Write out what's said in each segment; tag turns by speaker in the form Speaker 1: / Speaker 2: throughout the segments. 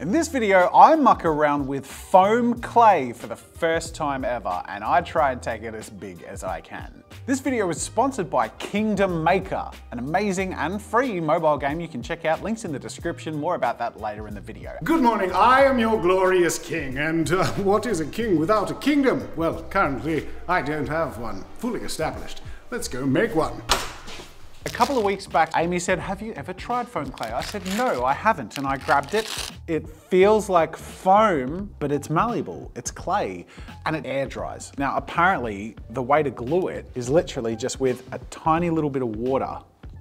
Speaker 1: In this video, I muck around with foam clay for the first time ever, and I try and take it as big as I can. This video is sponsored by Kingdom Maker, an amazing and free mobile game you can check out. Links in the description, more about that later in the video.
Speaker 2: Good morning, I am your glorious king, and uh, what is a king without a kingdom? Well, currently, I don't have one fully established. Let's go make one.
Speaker 1: A couple of weeks back, Amy said, have you ever tried foam clay? I said, no, I haven't, and I grabbed it. It feels like foam, but it's malleable, it's clay, and it air dries. Now, apparently, the way to glue it is literally just with a tiny little bit of water,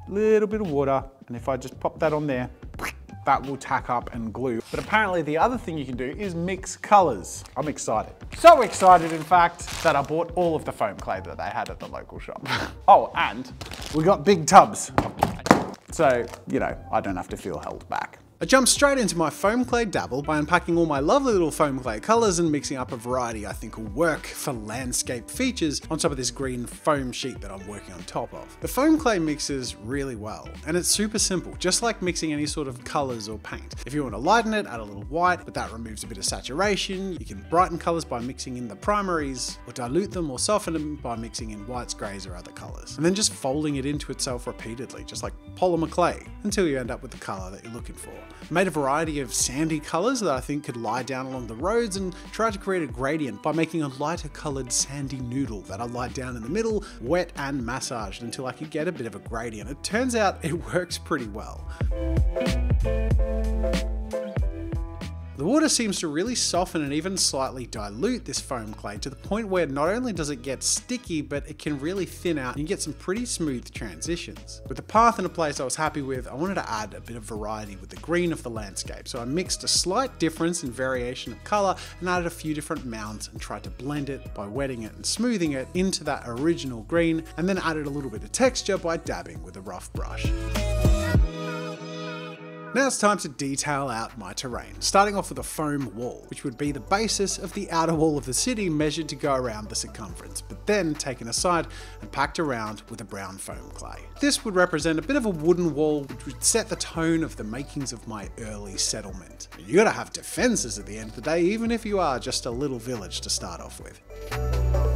Speaker 1: little bit of water, and if I just pop that on there, that will tack up and glue. But apparently the other thing you can do is mix colors. I'm excited. So excited, in fact, that I bought all of the foam clay that they had at the local shop. oh, and we got big tubs. So, you know, I don't have to feel held back. I jumped straight into my foam clay dabble by unpacking all my lovely little foam clay colours and mixing up a variety I think will work for landscape features on top of this green foam sheet that I'm working on top of. The foam clay mixes really well, and it's super simple, just like mixing any sort of colours or paint. If you want to lighten it, add a little white, but that removes a bit of saturation. You can brighten colours by mixing in the primaries, or dilute them or soften them by mixing in whites, greys, or other colours. And then just folding it into itself repeatedly, just like polymer clay, until you end up with the colour that you're looking for. Made a variety of sandy colours that I think could lie down along the roads and tried to create a gradient by making a lighter coloured sandy noodle that I lied down in the middle, wet and massaged until I could get a bit of a gradient. It turns out it works pretty well. The water seems to really soften and even slightly dilute this foam clay to the point where not only does it get sticky, but it can really thin out and you get some pretty smooth transitions. With the path in a place I was happy with, I wanted to add a bit of variety with the green of the landscape. So I mixed a slight difference in variation of color and added a few different mounds and tried to blend it by wetting it and smoothing it into that original green and then added a little bit of texture by dabbing with a rough brush. Now it's time to detail out my terrain, starting off with a foam wall, which would be the basis of the outer wall of the city measured to go around the circumference, but then taken aside and packed around with a brown foam clay. This would represent a bit of a wooden wall which would set the tone of the makings of my early settlement. You gotta have defences at the end of the day, even if you are just a little village to start off with.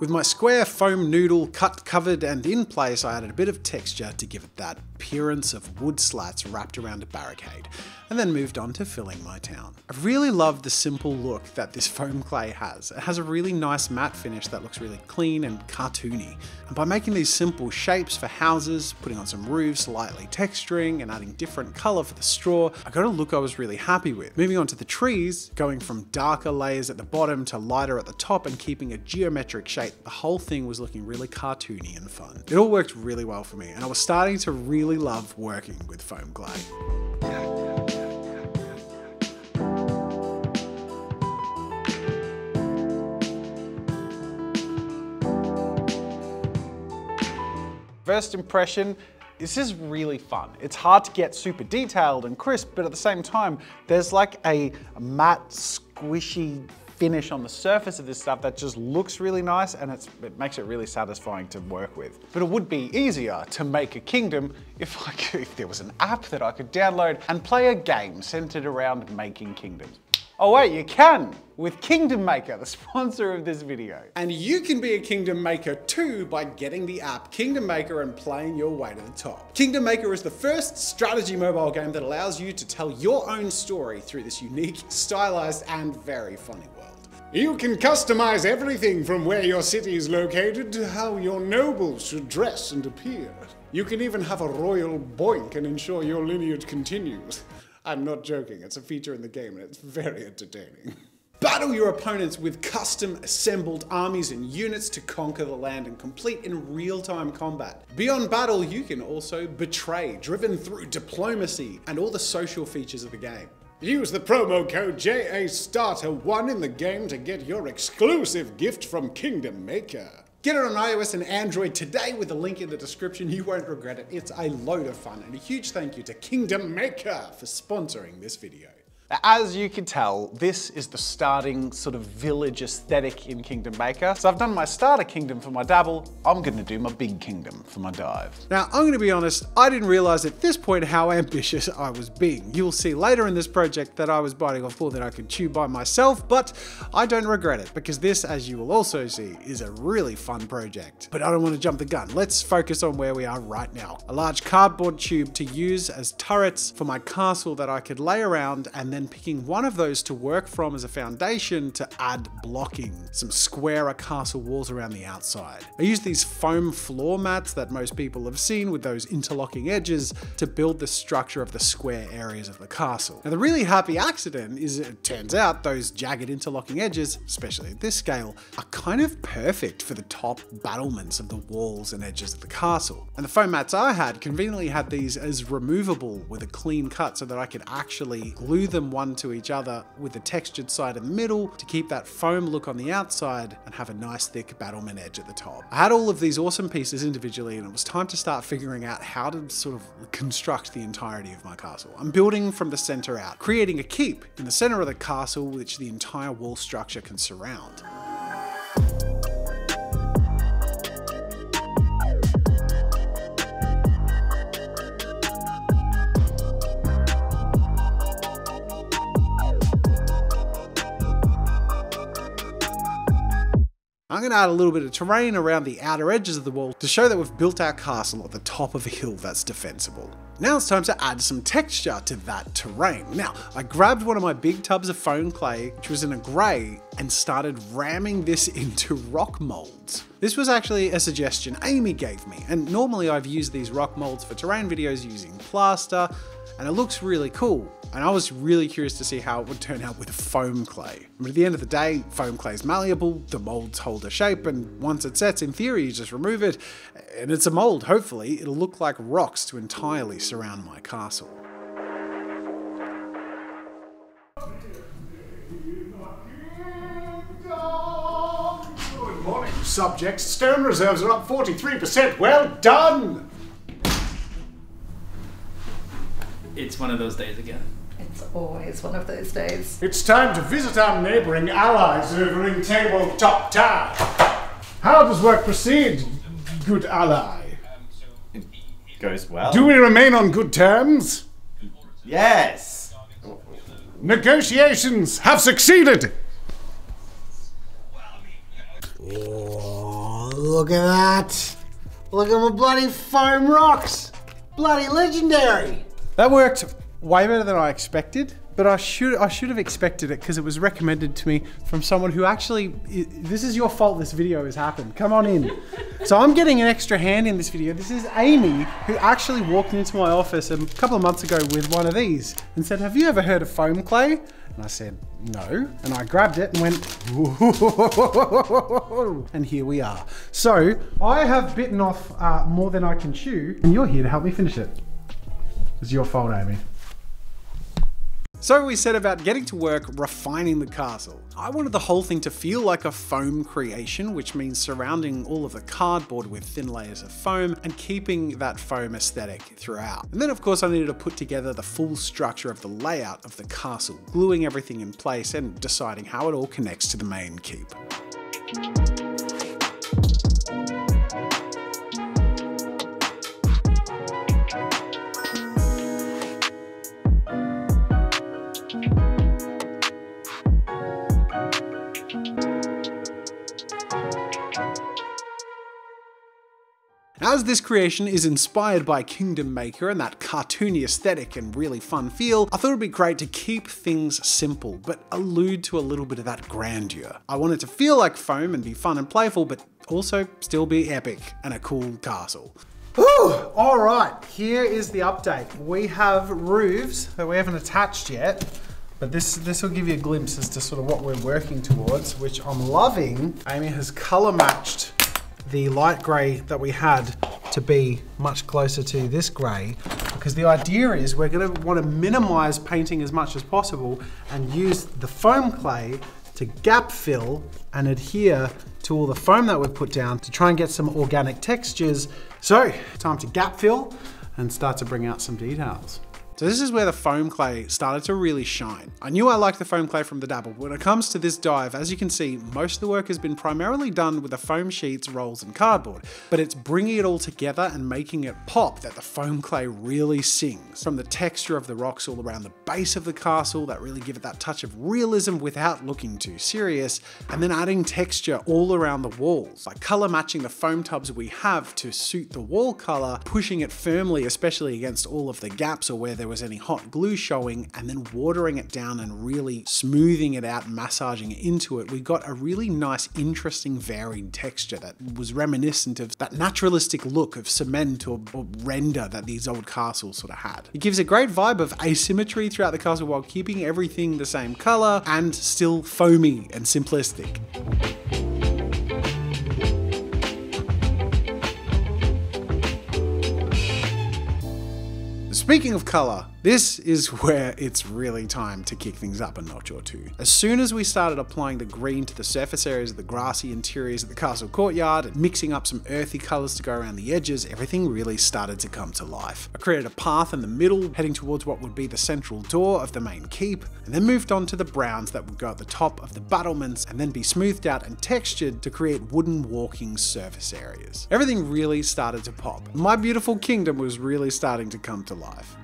Speaker 1: With my square foam noodle cut, covered and in place, I added a bit of texture to give it that appearance of wood slats wrapped around a barricade, and then moved on to filling my town. I really love the simple look that this foam clay has. It has a really nice matte finish that looks really clean and cartoony. And by making these simple shapes for houses, putting on some roofs, lightly texturing, and adding different colour for the straw, I got a look I was really happy with. Moving on to the trees, going from darker layers at the bottom to lighter at the top and keeping a geometric shape the whole thing was looking really cartoony and fun. It all worked really well for me, and I was starting to really love working with foam clay. First impression, this is really fun. It's hard to get super detailed and crisp, but at the same time, there's like a matte, squishy finish on the surface of this stuff that just looks really nice and it makes it really satisfying to work with. But it would be easier to make a kingdom if, I could, if there was an app that I could download and play a game centered around making kingdoms. Oh wait, you can with Kingdom Maker, the sponsor of this video. And you can be a Kingdom Maker too by getting the app Kingdom Maker and playing your way to the top. Kingdom Maker is the first strategy mobile game that allows you to tell your own story through this unique, stylized, and very funny world.
Speaker 2: You can customize everything from where your city is located to how your nobles should dress and appear. You can even have a royal boink and ensure your lineage continues. I'm not joking, it's a feature in the game and it's very entertaining.
Speaker 1: Battle your opponents with custom assembled armies and units to conquer the land and complete in real-time combat. Beyond battle, you can also betray, driven through diplomacy and all the social features of the game.
Speaker 2: Use the promo code JAStarter1 in the game to get your exclusive gift from Kingdom Maker.
Speaker 1: Get it on iOS and Android today with the link in the description. You won't regret it. It's a load of fun. And a huge thank you to Kingdom Maker for sponsoring this video.
Speaker 3: As you can tell, this is the starting sort of village aesthetic in Kingdom Maker. So I've done my starter kingdom for my dabble, I'm gonna do my big kingdom for my dive.
Speaker 1: Now, I'm gonna be honest, I didn't realize at this point how ambitious I was being. You'll see later in this project that I was biting off more than I could chew by myself, but I don't regret it because this, as you will also see, is a really fun project. But I don't want to jump the gun. Let's focus on where we are right now. A large cardboard tube to use as turrets for my castle that I could lay around and then then picking one of those to work from as a foundation to add blocking, some squarer castle walls around the outside. I used these foam floor mats that most people have seen with those interlocking edges to build the structure of the square areas of the castle. Now the really happy accident is it turns out those jagged interlocking edges, especially at this scale, are kind of perfect for the top battlements of the walls and edges of the castle. And the foam mats I had conveniently had these as removable with a clean cut so that I could actually glue them one to each other with the textured side in the middle to keep that foam look on the outside and have a nice thick battlement edge at the top. I had all of these awesome pieces individually and it was time to start figuring out how to sort of construct the entirety of my castle. I'm building from the center out, creating a keep in the center of the castle which the entire wall structure can surround. Going to add a little bit of terrain around the outer edges of the wall to show that we've built our castle at the top of a hill that's defensible. Now it's time to add some texture to that terrain. Now, I grabbed one of my big tubs of foam clay, which was in a grey, and started ramming this into rock molds. This was actually a suggestion Amy gave me, and normally I've used these rock molds for terrain videos using plaster, and it looks really cool. And I was really curious to see how it would turn out with foam clay. But at the end of the day, foam clay is malleable, the molds hold a shape, and once it sets, in theory, you just remove it, and it's a mold, hopefully, it'll look like rocks to entirely surround my castle.
Speaker 2: Good morning, subjects. Stone reserves are up 43%. Well done!
Speaker 4: It's one of those days again.
Speaker 5: It's always one of those days.
Speaker 2: It's time to visit our neighboring allies over in Tabletop Town. How does work proceed, good ally?
Speaker 6: It Goes well.
Speaker 2: Do we remain on good terms?
Speaker 6: yes.
Speaker 2: Negotiations have succeeded!
Speaker 7: Oh, look at that! Look at my bloody foam rocks! Bloody legendary!
Speaker 1: That worked way better than I expected, but I should I should have expected it because it was recommended to me from someone who actually this is your fault this video has happened. Come on in. so I'm getting an extra hand in this video. This is Amy who actually walked into my office a couple of months ago with one of these and said, "Have you ever heard of foam clay?" And I said, no. And I grabbed it and went, and here we are. So I have bitten off uh, more than I can chew, and you're here to help me finish it. It's your fault, Amy. So we set about getting to work refining the castle. I wanted the whole thing to feel like a foam creation, which means surrounding all of the cardboard with thin layers of foam and keeping that foam aesthetic throughout. And then of course I needed to put together the full structure of the layout of the castle, gluing everything in place and deciding how it all connects to the main keep. As this creation is inspired by Kingdom Maker and that cartoony aesthetic and really fun feel, I thought it'd be great to keep things simple, but allude to a little bit of that grandeur. I want it to feel like foam and be fun and playful, but also still be epic and a cool castle. Whew, all right, here is the update. We have roofs that we haven't attached yet, but this this will give you a glimpse as to sort of what we're working towards, which I'm loving. Amy has color matched the light grey that we had to be much closer to this grey because the idea is we're going to want to minimize painting as much as possible and use the foam clay to gap fill and adhere to all the foam that we've put down to try and get some organic textures. So time to gap fill and start to bring out some details. So this is where the foam clay started to really shine. I knew I liked the foam clay from the dabble, but when it comes to this dive, as you can see, most of the work has been primarily done with the foam sheets, rolls, and cardboard, but it's bringing it all together and making it pop that the foam clay really sings. From the texture of the rocks all around the base of the castle that really give it that touch of realism without looking too serious, and then adding texture all around the walls, like color matching the foam tubs we have to suit the wall color, pushing it firmly, especially against all of the gaps or where there was any hot glue showing, and then watering it down and really smoothing it out, massaging it into it. We got a really nice, interesting, varied texture that was reminiscent of that naturalistic look of cement or, or render that these old castles sort of had. It gives a great vibe of asymmetry throughout the castle while keeping everything the same color and still foamy and simplistic. Speaking of color, this is where it's really time to kick things up a notch or two. As soon as we started applying the green to the surface areas of the grassy interiors of the castle courtyard and mixing up some earthy colours to go around the edges, everything really started to come to life. I created a path in the middle, heading towards what would be the central door of the main keep, and then moved on to the browns that would go at the top of the battlements and then be smoothed out and textured to create wooden walking surface areas. Everything really started to pop. My beautiful kingdom was really starting to come to life.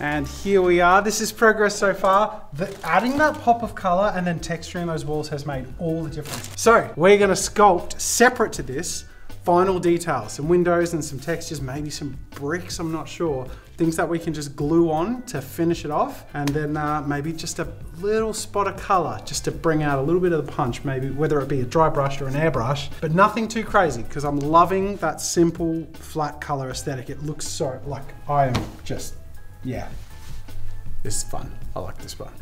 Speaker 3: And here we are. This is progress so far. The, adding that pop of color and then texturing those walls has made all the difference. So we're gonna sculpt separate to this final details, some windows and some textures, maybe some bricks, I'm not sure. Things that we can just glue on to finish it off. And then uh, maybe just a little spot of color just to bring out a little bit of the punch, maybe whether it be a dry brush or an airbrush, but nothing too crazy because I'm loving that simple flat color aesthetic. It looks so, like I am just yeah, this is fun. I like this one.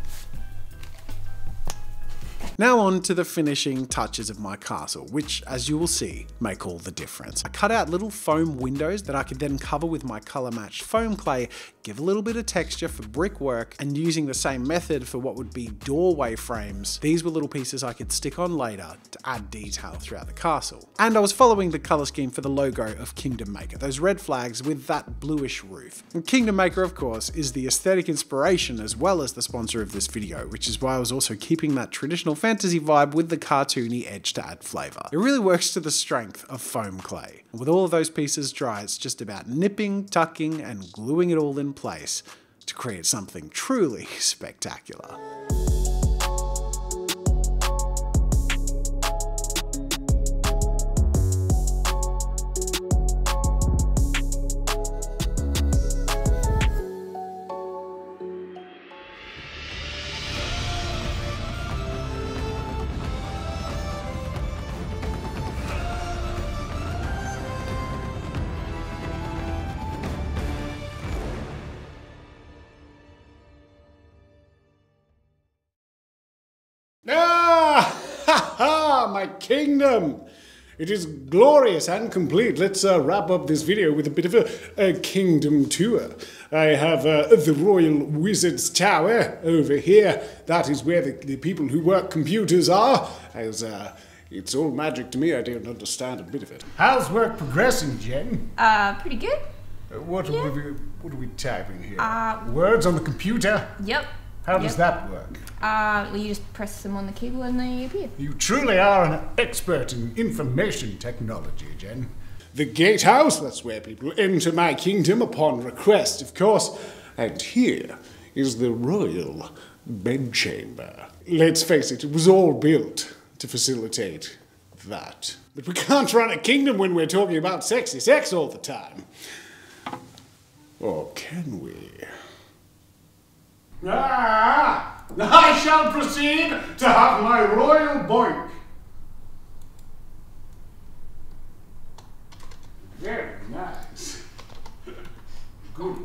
Speaker 1: Now on to the finishing touches of my castle, which as you will see, make all the difference. I cut out little foam windows that I could then cover with my color matched foam clay, give a little bit of texture for brickwork, and using the same method for what would be doorway frames, these were little pieces I could stick on later to add detail throughout the castle. And I was following the color scheme for the logo of Kingdom Maker, those red flags with that bluish roof. And Kingdom Maker, of course, is the aesthetic inspiration as well as the sponsor of this video, which is why I was also keeping that traditional fantasy vibe with the cartoony edge to add flavour. It really works to the strength of foam clay. With all of those pieces dry, it's just about nipping, tucking, and gluing it all in place to create something truly spectacular.
Speaker 2: Kingdom! It is glorious and complete. Let's uh, wrap up this video with a bit of a, a kingdom tour. I have uh, the Royal Wizard's Tower over here. That is where the, the people who work computers are. As uh, it's all magic to me, I don't understand a bit of it. How's work progressing, Jen?
Speaker 5: Uh, pretty good.
Speaker 2: Uh, what, are we, what are we typing here?
Speaker 5: Uh,
Speaker 2: Words on the computer?
Speaker 5: Yep.
Speaker 2: How does
Speaker 5: yep.
Speaker 2: that work?
Speaker 5: Uh, well, you just press them on the keyboard and they appear.
Speaker 2: You truly are an expert in information technology, Jen. The gatehouse, that's where people enter my kingdom upon request, of course. And here is the royal bedchamber. Let's face it, it was all built to facilitate that. But we can't run a kingdom when we're talking about sexy sex all the time. Or can we? Ah! I shall proceed to have my royal boink. Very nice. Good.